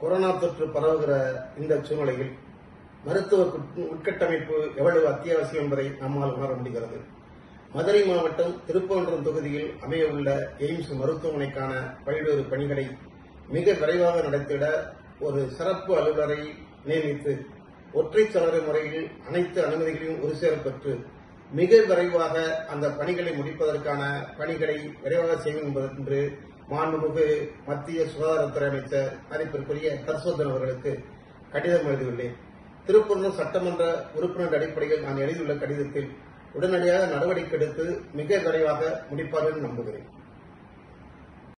Corona தொற்று பரவுகிற இந்த சூழ்நிலையில் மருத்துவ உட்கட்டமைப்பு எவ்வளவு அத்தியாவசியம் என்பதை நம்மால் உணர முடிகிறது. மதுரை மாவட்டம் திருப்பவன்றம் தொகுதியில் அமையவுள்ள எய்ம்ஸ் மருத்துவமனைக்கான பல்வேறு பணிகளை மிக விரைவாக நடத்திட ஒரு சிறப்பு அலுவலரை நியமித்து ஒற்றை சலரை முறையில் அனைத்து அனுமதிகளையும் ஒரு சேர பெற்று மிக விரைவாக அந்த பணிகளை முடிப்பதற்கான பணிகளை விரைவாக செய்யும் என்று மாண்புமிகு மத்திய சுகாதாரத்துறை அமைச்சர் மதிப்பிற்குரிய ஹர்ஷவர்தன் அவர்களுக்கு கடிதம் எழுதியுள்ளேன். திருப்பூர் சட்டமன்ற உறுப்பினர் அடிப்படையில் நான் எழுதியுள்ள கடிதத்தில் உடனடியாக நடவடிக்கை எடுத்து மிக விரைவாக முடிப்பார்கள் நம்புகிறேன்.